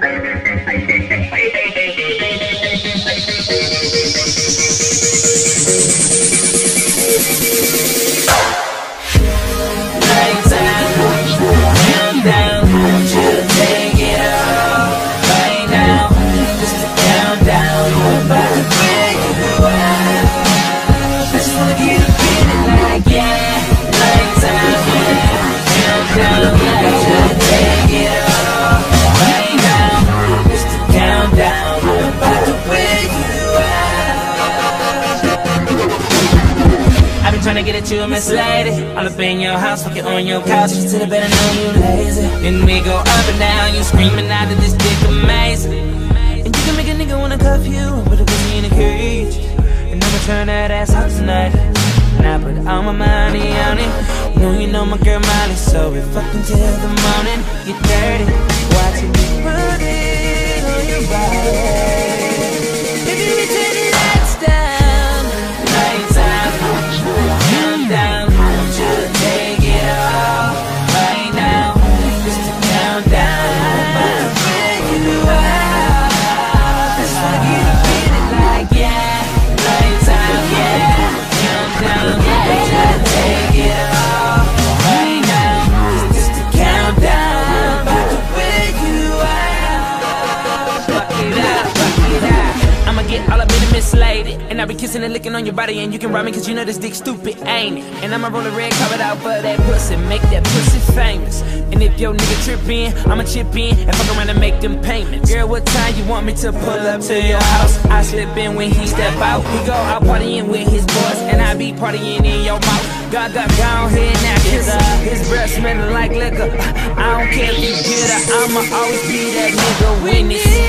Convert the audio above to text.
Lights Lady. All up in your house, fucking on your couch. You to the bed, I know you lazy. Then we go up and down, you screaming out of this dick amazing. And you can make a nigga wanna cuff you, put a pussy in a cage. And I'ma turn that ass out tonight. And I put all my money on it. You know you know my girl Molly, so we fucking till the morning. Get dirty, watching me it And I be kissing and licking on your body And you can ride me cause you know this dick stupid, ain't it? And I'ma roll a red carpet out for that pussy Make that pussy famous. And if your nigga trippin', I'ma chip in And fuck around and make them payments. Girl, what time you want me to pull up to your house? I slip in when he step out. He go out partying with his boys And I be partying in your mouth. God, God, go ahead now kiss her. His breath smelling like liquor. I don't care if you get her. I'ma always be that nigga witness